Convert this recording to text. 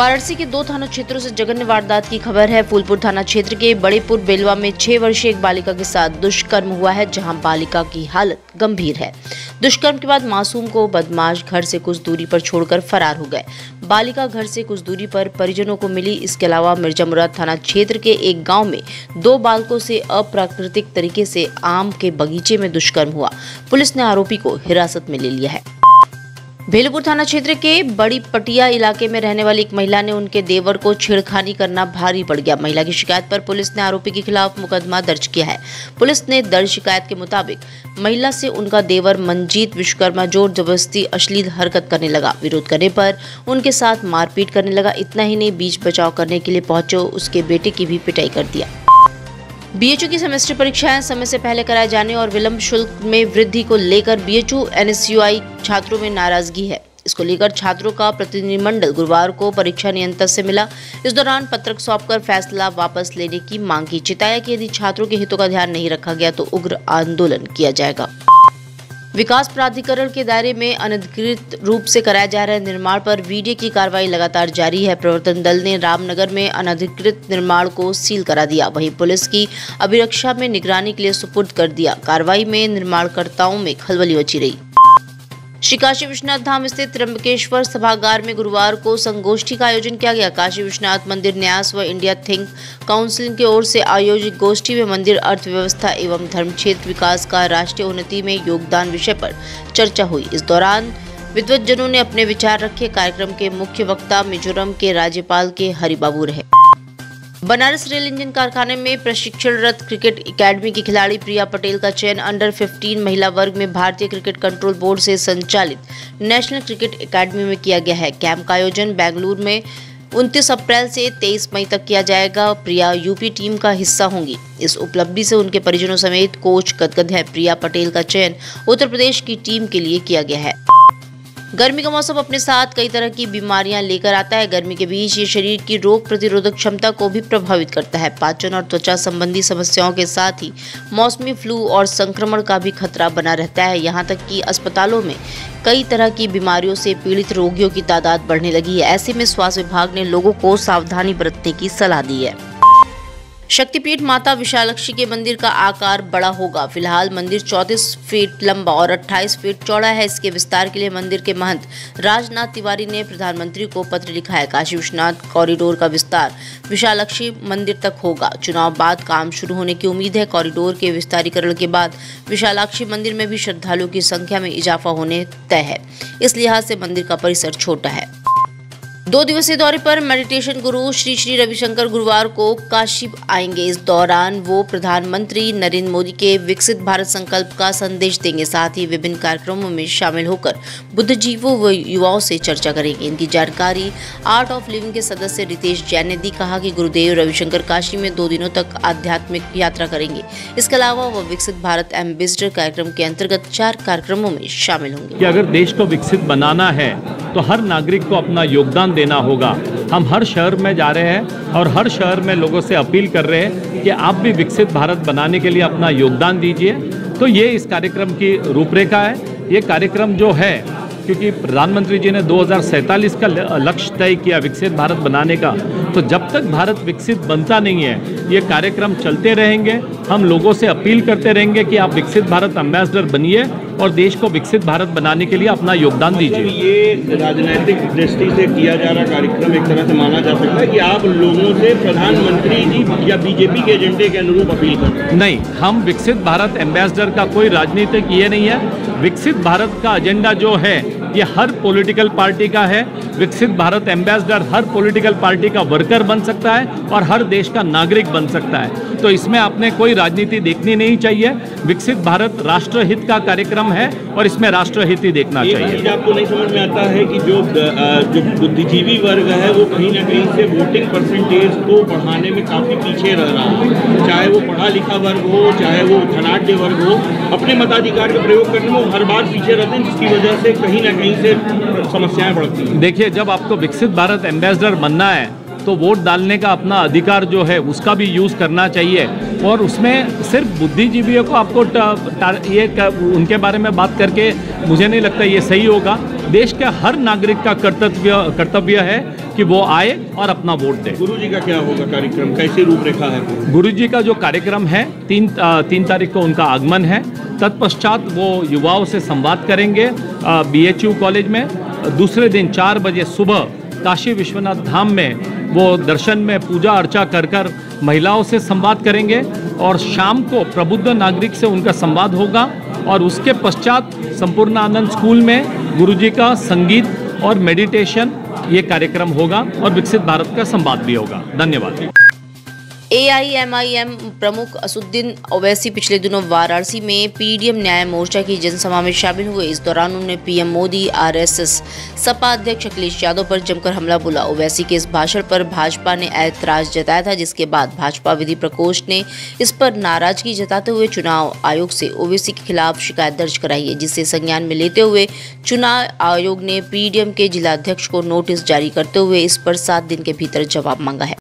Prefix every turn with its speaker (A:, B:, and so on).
A: वाराणसी के दो थाना क्षेत्रों से जघन्य वारदात की खबर है। फूलपुर थाना क्षेत्र के बड़ेपुर बेलवा में छह वर्षीय एक बालिका के साथ दुष्कर्म हुआ है, जहाँ बालिका की हालत गंभीर है। दुष्कर्म के बाद मासूम को बदमाश घर से कुछ दूरी पर छोड़कर फरार हो गए। बालिका घर से कुछ दूरी पर परिजनों को मिली। इसके अलावा मिर्ज़ा मुराद थाना क्षेत्र के एक गाँव में दो बालकों से अप्राकृतिक तरीके से आम के बगीचे में दुष्कर्म हुआ। पुलिस ने आरोपी को हिरासत में ले लिया है। भेलपुर थाना क्षेत्र के बड़ी पटिया इलाके में रहने वाली एक महिला ने उनके देवर को छेड़खानी करना भारी पड़ गया। महिला की शिकायत पर पुलिस ने आरोपी के खिलाफ मुकदमा दर्ज किया है। पुलिस ने दर्ज शिकायत के मुताबिक महिला से उनका देवर मंजीत विश्वकर्मा ज़ोर ज़बरदस्ती अश्लील हरकत करने लगा। विरोध करने पर उनके साथ मारपीट करने लगा। इतना ही नहीं, बीच बचाव करने के लिए पहुँचे, उसके बेटे की भी पिटाई कर दिया। बीएचयू की सेमेस्टर परीक्षाएँ समय से पहले कराए जाने और विलंब शुल्क में वृद्धि को लेकर बीएचयू एनएसयूआई छात्रों में नाराज़गी है। इसको लेकर छात्रों का प्रतिनिधिमंडल गुरुवार को परीक्षा नियंत्रक से मिला। इस दौरान पत्रक सौंपकर फैसला वापस लेने की मांग की। चिताया कि यदि छात्रों के हितों का ध्यान नहीं रखा गया तो उग्र आंदोलन किया जाएगा। विकास प्राधिकरण के दायरे में अनधिकृत रूप से कराए जा रहे निर्माण पर वीडियो की कार्रवाई लगातार जारी है। प्रवर्तन दल ने रामनगर में अनधिकृत निर्माण को सील करा दिया। वहीं पुलिस की अभिरक्षा में निगरानी के लिए सुपुर्द कर दिया। कार्रवाई में निर्माणकर्ताओं में खलबली मची रही। श्री काशी विश्वनाथ धाम स्थित त्र्यंबकेश्वर सभागार में गुरुवार को संगोष्ठी का आयोजन किया गया। काशी विश्वनाथ मंदिर न्यास व इंडिया थिंक काउंसिल की ओर से आयोजित गोष्ठी में मंदिर अर्थव्यवस्था एवं धर्म क्षेत्र विकास का राष्ट्रीय उन्नति में योगदान विषय पर चर्चा हुई। इस दौरान विद्वत ने अपने विचार रखे। कार्यक्रम के मुख्य वक्ता मिजोरम के राज्यपाल के हरिबाबू रहे। बनारस रेल इंजन कारखाने में प्रशिक्षणरत क्रिकेट एकेडमी की खिलाड़ी प्रिया पटेल का चयन अंडर 15 महिला वर्ग में भारतीय क्रिकेट कंट्रोल बोर्ड से संचालित नेशनल क्रिकेट एकेडमी में किया गया है। कैंप का आयोजन बेंगलुरु में 29 अप्रैल से 23 मई तक किया जाएगा। प्रिया यूपी टीम का हिस्सा होंगी। इस उपलब्धि से उनके परिजनों समेत कोच गदगद है। प्रिया पटेल का चयन उत्तर प्रदेश की टीम के लिए किया गया है। गर्मी का मौसम अपने साथ कई तरह की बीमारियाँ लेकर आता है। गर्मी के बीच ये शरीर की रोग प्रतिरोधक क्षमता को भी प्रभावित करता है। पाचन और त्वचा संबंधी समस्याओं के साथ ही मौसमी फ्लू और संक्रमण का भी खतरा बना रहता है। यहाँ तक कि अस्पतालों में कई तरह की बीमारियों से पीड़ित रोगियों की तादाद बढ़ने लगी है। ऐसे में स्वास्थ्य विभाग ने लोगों को सावधानी बरतने की सलाह दी है। शक्तिपीठ माता विशालक्षी के मंदिर का आकार बड़ा होगा। फ़िलहाल मंदिर 34 फीट लंबा और 28 फीट चौड़ा है। इसके विस्तार के लिए मंदिर के महंत राजनाथ तिवारी ने प्रधानमंत्री को पत्र लिखा है। काशी विश्वनाथ कॉरिडोर का विस्तार विशालक्षी मंदिर तक होगा। चुनाव बाद काम शुरू होने की उम्मीद है। कॉरिडोर के विस्तारीकरण के बाद विशालाक्षी मंदिर में भी श्रद्धालुओं की संख्या में इजाफा होने तय है। इस लिहाज से मंदिर का परिसर छोटा है। दो दिवसीय दौरे पर मेडिटेशन गुरु श्री श्री रविशंकर गुरुवार को काशी आएँगे। इस दौरान वो प्रधानमंत्री नरेंद्र मोदी के विकसित भारत संकल्प का संदेश देंगे। साथ ही विभिन्न कार्यक्रमों में शामिल होकर बुद्ध बुद्धिजीवों व युवाओं से चर्चा करेंगे। इनकी जानकारी आर्ट ऑफ़ लिविंग के सदस्य रितेश जैन ने दी। कहा कि गुरुदेव रविशंकर काशी में दो दिनों तक आध्यात्मिक यात्रा करेंगे। इसके अलावा वह विकसित भारत एम्बेसडर कार्यक्रम के अंतर्गत चार कार्यक्रमों में शामिल होंगे।
B: अगर देश को विकसित बनाना है तो हर नागरिक को अपना योगदान देना होगा। हम हर शहर में जा रहे हैं और हर शहर में लोगों से अपील कर रहे हैं कि आप भी विकसित भारत बनाने के लिए अपना योगदान दीजिए। तो ये इस कार्यक्रम की रूपरेखा है। ये कार्यक्रम जो है, क्योंकि प्रधानमंत्री जी ने दो हज़ार सैंतालीस का लक्ष्य तय किया विकसित भारत बनाने का। तो जब तक भारत विकसित बनता नहीं है, ये कार्यक्रम चलते रहेंगे। हम लोगों से अपील करते रहेंगे कि आप विकसित भारत एम्बेसडर बनिए। और देश को विकसित भारत बनाने के लिए अपना योगदान दीजिए।
C: ये राजनीतिक दृष्टि से किया जा रहा कार्यक्रम एक तरह से माना जा सकता है कि आप लोगों से प्रधानमंत्री जी या बीजेपी के एजेंडे के अनुरूप अपील कर
B: नहीं हम विकसित भारत एम्बेसडर का कोई राजनीतिक ये नहीं है। विकसित भारत का एजेंडा जो है ये हर पॉलिटिकल पार्टी का है। विकसित भारत एम्बेसडर हर पॉलिटिकल पार्टी का वर्कर बन सकता है और हर देश का नागरिक बन सकता है। तो इसमें आपने कोई राजनीति देखनी नहीं चाहिए। विकसित भारत राष्ट्रहित का कार्यक्रम है और इसमें राष्ट्रहित ही देखना चाहिए।
C: आपको नहीं समझ में आता है कि जो जो बुद्धिजीवी वर्ग है वो कहीं ना कहीं से वोटिंग परसेंटेज को बढ़ाने में काफ़ी पीछे रह रहा है। चाहे वो पढ़ा लिखा वर्ग हो चाहे वो धनाढ़ वर्ग हो अपने मताधिकार का प्रयोग करने में हर बार पीछे रहते हैं जिसकी वजह से कहीं ना कहीं से समस्याएँ बढ़ती हैं।
B: देखिए जब आपको विकसित भारत एम्बेसडर बनना है तो वोट डालने का अपना अधिकार जो है उसका भी यूज़ करना चाहिए। और उसमें सिर्फ़ बुद्धिजीवियों को आपको ये उनके बारे में बात करके मुझे नहीं लगता ये सही होगा। देश के हर नागरिक का कर्तव्य कर्तव्य है कि वो आए और अपना वोट दे।
C: गुरु जी का क्या होगा कार्यक्रम? कैसी रूपरेखा है?
B: गुरु जी का जो कार्यक्रम है तीन तीन तारीख को उनका आगमन है। तत्पश्चात वो युवाओं से संवाद करेंगे। बी एच यू कॉलेज में, दूसरे दिन चार बजे सुबह काशी विश्वनाथ धाम में वो दर्शन में पूजा अर्चा कर कर महिलाओं से संवाद करेंगे और शाम को प्रबुद्ध नागरिक से उनका संवाद होगा और उसके पश्चात संपूर्ण आनंद स्कूल में गुरुजी का संगीत और मेडिटेशन, ये कार्यक्रम होगा और विकसित भारत का संवाद भी होगा। धन्यवाद।
A: एआईएमआईएम प्रमुख असुद्दीन ओवैसी पिछले दिनों वाराणसी में पीडीएम न्याय मोर्चा की जनसभा में शामिल हुए। इस दौरान उन्होंने पीएम मोदी, आरएसएस, सपा अध्यक्ष अखिलेश यादव पर जमकर हमला बोला। ओवैसी के इस भाषण पर भाजपा ने ऐतराज जताया था, जिसके बाद भाजपा विधि प्रकोष्ठ ने इस पर नाराज़गी जताते हुए चुनाव आयोग से ओवैसी के खिलाफ शिकायत दर्ज कराई है, जिसे संज्ञान में लेते हुए चुनाव आयोग ने पीडीएम के जिलाध्यक्ष को नोटिस जारी करते हुए इस पर सात दिन के भीतर जवाब मांगा है।